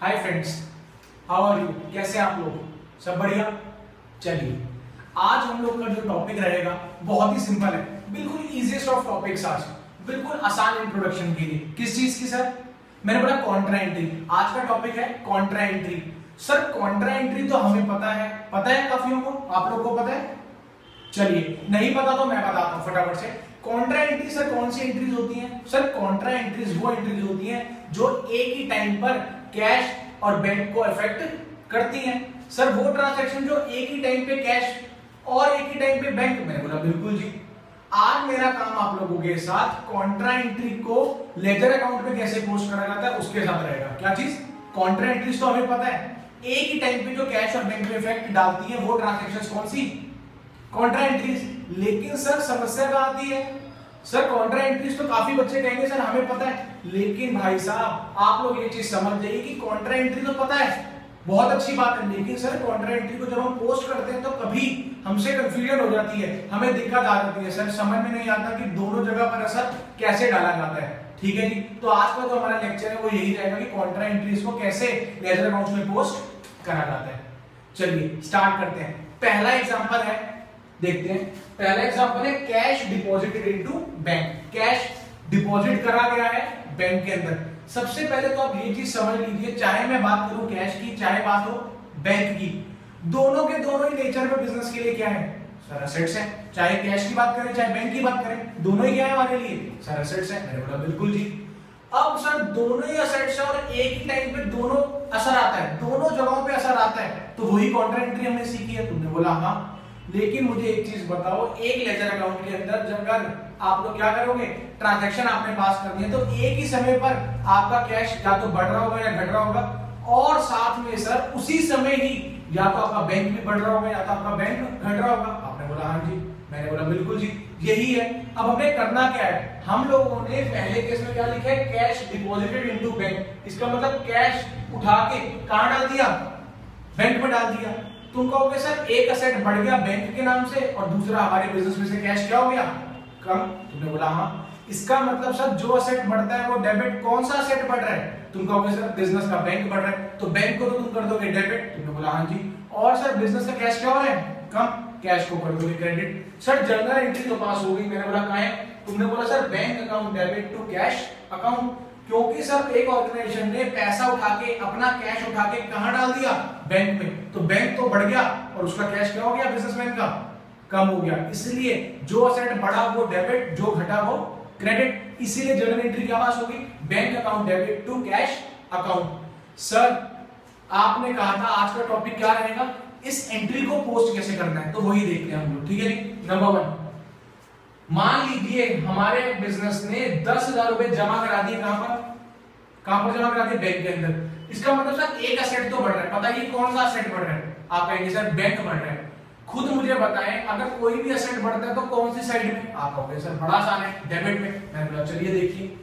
Hi friends how are you कैसे आप लोग? सब बढ़िया? चलिए, आज हम लोग का जो टॉपिक रहेगा, बहुत ही सिंपल है। बिल्कुल इजीएस्ट ऑफ़ टॉपिक्स आज। बिल्कुल आसान इंट्रोडक्शन के लिए। किस चीज़ की सर मैंने बोला कॉन्ट्रा एंट्री आज का टॉपिक है contra entry sir contra entry तो हमें पता है। पता है काफियों को? आप लोग को पता है? चलिए, नहीं पता तो मैं बताता हूँ फटाफट से। कॉन्ट्रा एंट्री सर कौन सी एंट्रीज होती हैं? सर कॉन्ट्रा एंट्रीज वो एंट्रीज होती हैं जो एक ही टाइम पर कैश और बैंक को इफ़ेक्ट करती हैं। सर वो ट्रांजैक्शन जो एक ही टाइम पे कैश और एक ही टाइम पे बैंक मैंने बोला, बिल्कुल जी। आज मेरा काम आप लोगों के साथ कॉन्ट्रा एंट्री को लेजर अकाउंट में कैसे पोस्ट करा जाता है, उसके साथ रहेगा। क्या चीज़? कॉन्ट्रा एंट्रीज तो हमें पता है। एक ही टाइम पे जो कैश और बैंक में इफ़ेक्ट डालती है, वो ट्रांजेक्शन कौन सी? कॉन्ट्रा एंट्रीज लेकिन सर समस्या क्या आती है? सर कॉन्ट्रा एंट्रीज तो काफ़ी बच्चे कहेंगे सर हमें पता है। लेकिन भाई साहब, आप लोग ये चीज़ समझ जाइए कि कॉन्ट्रा एंट्री तो पता है। बहुत अच्छी बात है, लेकिन सर कॉन्ट्रा एंट्री को जब हम पोस्ट करते हैं तो कभी हमसे कंफ्यूजन हो जाती है। हमें दिक्कत आ जाती है सर समझ में नहीं आता कि दोनों जगह पर असर कैसे डाला जाता है। ठीक है जी? तो आज का जो हमारा लेक्चर है, वो यही रहेगा कि कॉन्ट्रा एंट्रीज को कैसे लेजर अकाउंट में पोस्ट करा जाता है। चलिए स्टार्ट करते हैं। पहला एग्जांपल है देखते हैं। पहला एग्जांपल है cash deposited into bank cash deposit करा गया है बैंक के अंदर। सबसे पहले तो आप ये चीज़ समझ लीजिए, चाहे मैं बात करूँ कैश की, चाहे बात हो बैंक की, दोनों के दोनों ही नेचर में बिज़नेस के लिए क्या है? सर असेट्स है। चाहे कैश की बात करें, चाहे बैंक की बात करें, दोनों ही क्या है हमारे लिए? सर असेट्स है। मैंने बोला, बिल्कुल जी। अब सर दोनों ही असेट्स है और एक ही टाइम पे दोनों असर आता है। दोनों जगहों पे असर आता है। तो वही कॉन्ट्रा हमने सीखी है। तुमने बोला हाँ लेकिन मुझे एक चीज़ बताओ, एक लेजर अकाउंट के अंदर जब अगर आप लोग क्या करोगे? ट्रांजैक्शन आपने पास करनी है तो एक ही समय पर आपका कैश या तो बढ़ रहा होगा या घट रहा होगा, और साथ में सर उसी समय ही या तो आपका बैंक भी बढ़ रहा होगा या तो आपका बैंक घट रहा होगा। आपने बोला हाँ जी। मैंने बोला, बिल्कुल जी, यही है। अब हमें करना क्या है? हम लोगों ने पहले केस में क्या लिखा है? कैश डिपॉजिटेड इनटू बैंक इसका मतलब कैश उठा के कहाँ डाल दिया? बैंक में डाल दिया। तुम कहोगे, सर, एक असेट बढ़ गया बैंक के नाम से और दूसरा हमारे बिज़नेस में से कैश क्या हो गया? कम, तुमने बोला हाँ। इसका मतलब सर, जो असेट बढ़ता है वो डेबिट कौन सा असेट बढ़ रहा है? तुम कहोगे, सर बिज़नेस का बैंक बढ़ रहा है। तो बैंक को तो तुम कर दोगे डेबिट तुमने बोला हाँ जी। और, सर बिज़नेस का कैश क्या हो रहा है? कम कैश को कर दोगे क्रेडिट सर जर्नल एंट्री तो पास हो गई, मैंने बोला, कहा है? तुमने बोला, sir bank account debit to cash account क्योंकि, सर, एक ऑर्गेनाइजेशन ने पैसा उठा के अपना कैश उठा के कहाँ डाल दिया? बैंक में तो बैंक तो बढ़ गया, और उसका कैश क्या हो गया? बिजनेसमैन का। कम हो गया। इसलिए, जो असेट बढ़ा वो डेबिट जो घटा वो क्रेडिट इसीलिए जर्नल एंट्री क्या पास होगी bank account debit to cash account sir आपने कहा था आज का टॉपिक क्या रहेगा? इस एंट्री को पोस्ट कैसे करना है? तो वही देखते हैं हम लोग, ठीक है नंबर वन मान लीजिए हमारे बिज़नेस ने दस हज़ार रुपए जमा करा दिए कहाँ पर? कहाँ पर जमा करा दिए? बैंक के अंदर। इसका मतलब सर, एक असेट तो बढ़ रहा है। पता ही कौन सा असेट बढ़ रहा है? आप कहेंगे सर बैंक बढ़ रहा है। खुद मुझे बताएँ, अगर कोई भी असेट बढ़ता है तो कौन सी साइड में? आप कहोगे सर, बड़ा आसान है डेबिट में। मैंने बोला, चलिए देखिए।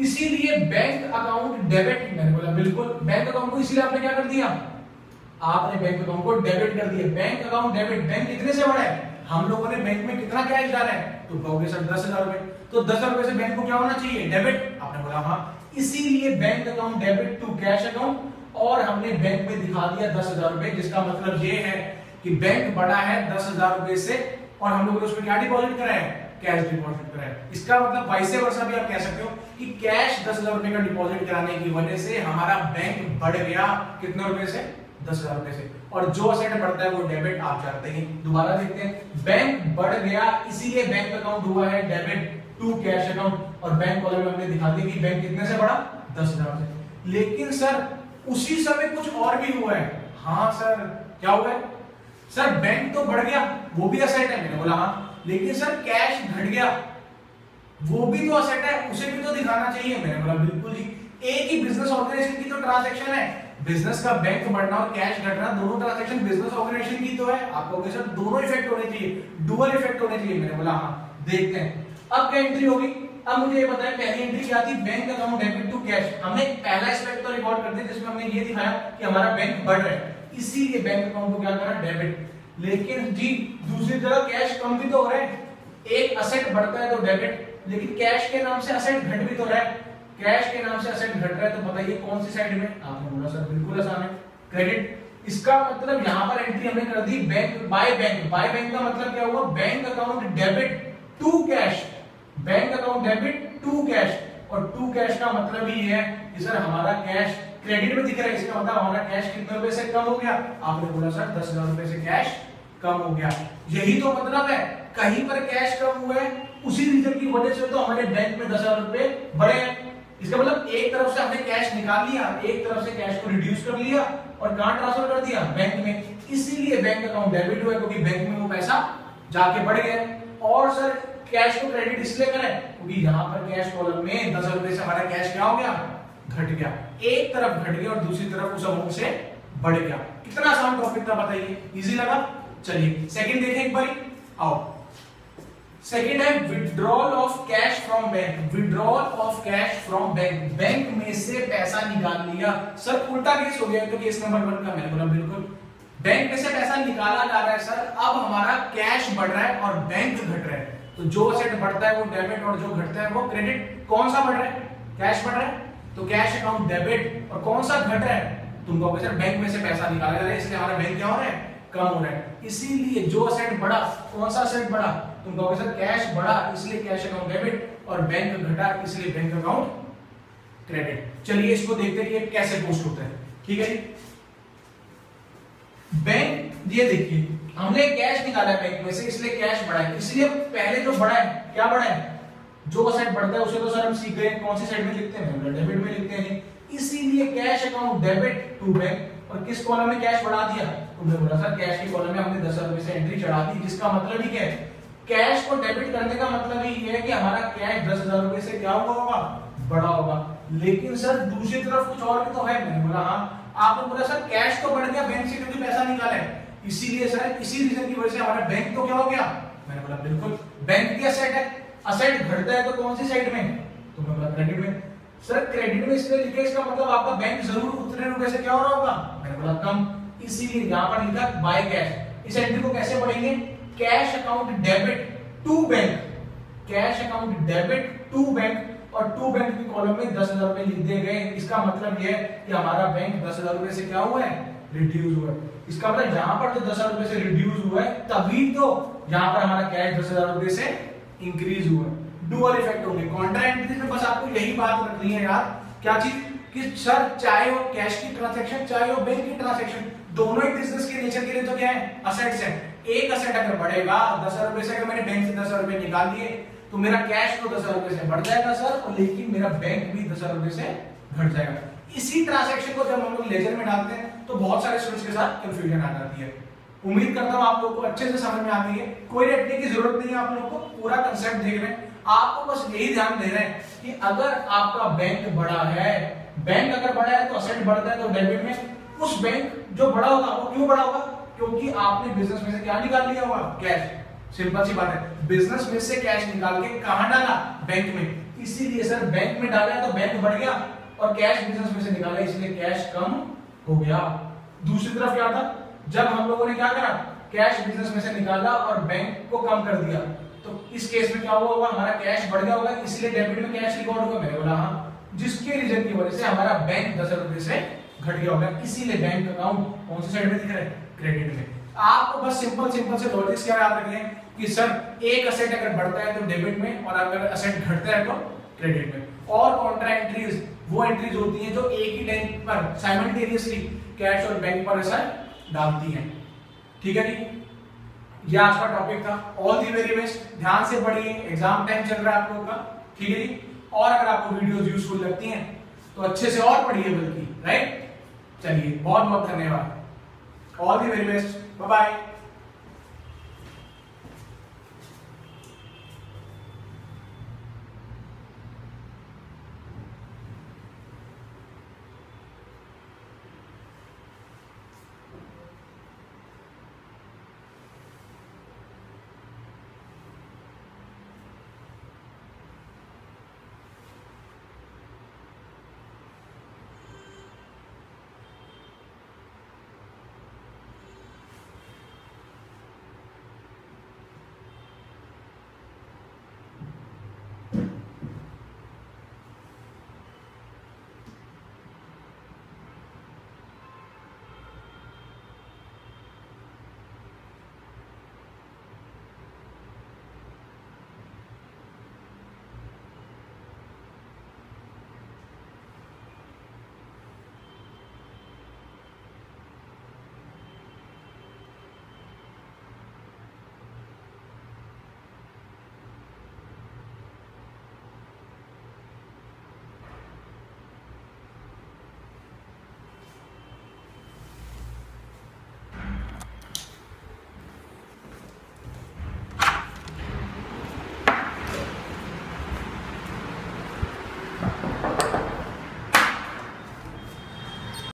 इसीलिए बैंक अकाउंट डेबिट मैंने बोला, बिल्कुल। बैंक अकाउंट को इसीलिए आपने क्या कर दिया? आपने बैंक अकाउंट को डेबिट कर दिया। बैंक अकाउंट डेबिट बैंक कितने से बड़ा है? हम लोगों ने बैंक में कितना कैश डाला है? तो कहोगे सर, दस हज़ार रुपए। तो दस हज़ार रुपए से बैंक को क्या होना चाहिए? डेबिट आपने बोला हाँ। इसीलिए bank account debit to cash account और हमने बैंक में दिखा दिया दस हज़ार रुपए, जिसका मतलब ये है कि बैंक बड़ा है दस हज़ार रुपए से, और हम लोगों उसमें क्या डिपॉजिट करा है? कैश डिपॉजिट करा है। इसका मतलब वाइसे वर्षा भी आप कह सकते हो कि कैश दस हज़ार रुपए का डिपॉजिट कराने की वजह से हमारा बैंक बढ़ गया कितने रुपए से? दस हज़ार रुपए से। और जो असेट बढ़ता है वो डेबिट आप जानते हैं दोबारा देखते हैं। बैंक बढ़ गया, इसीलिए बैंक अकाउंट हुआ है डेबिट टू कैश अकाउंट और बैंक कॉलम में हमने दिखा दिया कि बैंक कितने से बढ़ा? दस हज़ार से। लेकिन सर उसी समय कुछ और भी हुआ है। हाँ सर क्या हुआ है? सर बैंक तो बढ़ गया, वो भी असेट है, मैंने बोला हाँ। लेकिन सर कैश घट गया, वो भी तो असेट है, उसे भी तो दिखाना चाहिए, मैंने बोला बिल्कुल जी एक ही बिज़नेस ऑर्गेनाइजेशन की तो ट्रांजैक्शन है। बिज़नेस का बैंक बढ़ना और कैश घटना, दोनों ट्रांजैक्शन बिज़नेस ऑर्गेनाइजेशन की तो है। आपको सर दोनों इफ़ेक्ट होने चाहिए। डुअल इफ़ेक्ट होने चाहिए। मैंने बोला हाँ देखते हैं। अब क्या एंट्री होगी? अब मुझे ये बताएँ, पहली एंट्री क्या थी? Bank account debit to cash हमने पहला एस्पेक्ट तो रिकॉर्ड कर दिया, जिसमें हमने ये दिखाया कि हमारा बैंक बढ़ रहा है। इसीलिए बैंक अकाउंट को क्या करा? डेबिट लेकिन जी, दूसरी तरफ़ कैश कम भी तो हो रहा है। एक असेट बढ़ता है तो डेबिट लेकिन कैश के नाम से असेट घट भी तो रहा है। कैश के नाम से असेट घट रहा है तो बताइए कौन सी साइड में? आपने बोला सर बिल्कुल आसान है। क्रेडिट इसका मतलब यहाँ पर एंट्री हमने कर दी bank by bank by bank का मतलब क्या हुआ? Bank account debit to cash bank account debit to cash और टू कैश का मतलब ही है कि सर हमारा कैश क्रेडिट में दिख रहा है। इसका मतलब हमारा कैश कितने रुपए से कम हो गया? आपने बोला सर दस हज़ार रुपए से कैश कम हो गया। यही तो मतलब है। कहीं पर कैश कम हुआ है, उसी रीजन की वजह से तो हमारे बैंक में दस हज़ार रुपए बढ़े हैं। इसका मतलब एक तरफ़ से हमने कैश निकाल लिया, एक तरफ़ से कैश को रिड्यूस कर लिया और कहाँ ट्रांसफ़र कर दिया बैंक में। इसीलिए बैंक अकाउंट डेबिट हुआ क्योंकि बैंक में वो पैसा जाके बढ़ गया और सर कैश को क्रेडिट इसलिए करें, क्योंकि यहाँ पर कैश कॉलम में दस रुपए से हमारा कैश क्या हो गया? घट गया। एक तरफ़ घट गया और दूसरी तरफ़ उस अमाउंट से बढ़ गया। कितना आसान टॉपिक था बताइए? इजी लगा? चलिए सेकंड देखें एक बार। आओ। सेकंड है withdrawal of cash from bank withdrawal of cash from bank bank में से पैसा निकाल लिया। सर उल्टा केस हो गया तो केस नंबर वन का मैंने बोला, बिल्कुल। बैंक में से पैसा निकाला जा रहा है सर अब हमारा कैश बढ़ रहा है और बैंक घट रहा है। तो जो असेट बढ़ता है, वो डेबिट और जो घटता है, वो क्रेडिट कौन सा बढ़ रहा है? कैश बढ़ रहा है। तो कैश अकाउंट डेबिट और कौन सा घट रहा है? तुम कहोगे सर बैंक में से पैसा निकाला जा रहा है, इसलिए हमारा बैंक क्या हो रहा है? कम हो रहा है। इसीलिए जो असेट बढ़ा, कौन सा असेट बढ़ा? तुम कहोगे सर कैश बढ़ा इसलिए कैश अकाउंट डेबिट और बैंक घटा, इसलिए बैंक अकाउंट क्रेडिट चलिए इसको देखते हैं कि कैसे पोस्ट होता है। ठीक है जी? बैंक ये देखिए, हमने कैश निकाला है बैंक में से, इसलिए कैश बढ़ा है। इसलिए पहले जो बढ़ा है, क्या बढ़ा है? जो साइड बढ़ता है, उसे तो सर हम सीख गए, कौन सी साइड में लिखते हैं? डेबिट में लिखते हैं। इसीलिए cash account debit to bank और किस कॉलम में कैश बढ़ा दिया? तुमने बोला सर कैश के कॉलम में हमने दस रुपए से एंट्री चढ़ा दी, जिसका मतलब ही क्या है कैश को डेबिट करने का मतलब ही है कि हमारा कैश दस हज़ार रुपए से क्या हुआ होगा? बड़ा होगा। लेकिन सर, दूसरी तरफ़ कुछ और भी तो है। मैंने बोला हाँ। आपने बोला, सर कैश तो बढ़ गया बैंक से क्योंकि पैसा निकाला इसीलिए सर, इसी रीजन की वजह से हमारा बैंक तो क्या हो गया? मैंने बोला, बिल्कुल बैंक की असेट है। असेट घटता है तो कौन सी साइड में? तो मैं बोला क्रेडिट में। सर क्रेडिट में इसलिए लिखे, इसका मतलब आपका बैंक ज़रूर उतने रुपए से क्या हो रहा होगा? मैंने बोला, कम। इसीलिए यहाँ पर लिखा बाय कैश इस एंट्री को कैसे पढ़ेंगे? Cash account debit to bank cash account debit to bank और टू बैंक की कॉलम में दस हज़ार रुपए लिख दिए गए। इसका मतलब यह है कि हमारा बैंक दस हज़ार रुपए से क्या हुआ है? रिड्यूस हुआ है। इसका मतलब यहाँ पर जो दस हज़ार रुपए से रिड्यूस हुआ है, तभी तो यहाँ पर हमारा कैश दस हज़ार रुपए से इंक्रीज हुआ है। डुअल इफ़ेक्ट होंगे। कॉन्ट्रा एंट्रीज में बस आपको यही बात रखनी है यार। क्या चीज़? कि सर, चाहे वो कैश की ट्रांजैक्शन चाहे वो बैंक की ट्रांजैक्शन दोनों ही बिज़नेस के नेचर के लिए तो क्या है? असेट्स है। एक असेट अगर बढ़ेगा, दस हज़ार रुपए से अगर मैंने बैंक से दस हज़ार रुपए निकाल दिए तो मेरा कैश तो दस हज़ार रुपए से बढ़ जाएगा सर और लेकिन मेरा बैंक भी दस हज़ार रुपए से घट जाएगा। इसी ट्रांजेक्शन को जब हम लोग लेजर में डालते हैं तो बहुत सारे स्टूडेंट्स के साथ कंफ्यूजन आ जाती है। उम्मीद करता हूँ आप लोगों को अच्छे से समझ में आ गई है। कोई रटने की ज़रूरत नहीं है आप लोगों को, पूरा कंसेप्ट देख रहे हैं। आपको बस यही ध्यान दे रहे हैं कि अगर आपका बैंक बड़ा है बैंक अगर बड़ा है तो असेट बढ़ता है तो डेबिट में, उस बैंक जो बड़ा होगा, वो क्यों बड़ा होगा? क्योंकि आपने बिज़नेस में से क्या निकाल लिया होगा कैश सिंपल सी बात है। बिज़नेस में से कैश निकाल के कहाँ डाला? बैंक में। इसीलिए सर बैंक में डाला तो बैंक बढ़ गया और कैश बिज़नेस में से निकाला, इसलिए कैश कम हो गया। दूसरी तरफ़ क्या था? जब हम लोगों ने क्या करा? कैश बिज़नेस में से निकाला और बैंक को कम कर दिया। तो इस केस में क्या हुआ होगा? हमारा कैश बढ़ गया होगा, इसलिए डेबिट में कैश रिकॉर्ड होगा। मैंने बोला हाँ। जिसके रीजन की वजह से हमारा बैंक दस रुपए से घट गया होगा। इसीलिए बैंक अकाउंट कौन सी साइड में दिख रहा है? क्रेडिट में। आपको बस सिंपल सिंपल से लॉजिक्स क्या याद रखने कि सर एक असेट अगर बढ़ता है तो डेबिट में और अगर असेट घटता है तो क्रेडिट में। और कॉन्ट्रा एंट्रीज वो एंट्रीज होती हैं जो एक ही टाइम पर साइमल्टेनियसली कैश और बैंक पर असर डालती हैं। ठीक है जी? ये आज का टॉपिक था। ऑल दी वेरी बेस्ट ध्यान से पढ़िए। एग्ज़ाम टाइम चल रहा है आप लोगों का। ठीक है जी? और अगर आपको वीडियोस यूजफुल लगती हैं तो अच्छे से और पढ़िए बल्कि राइट चलिए बहुत बहुत धन्यवाद। All the very best bye bye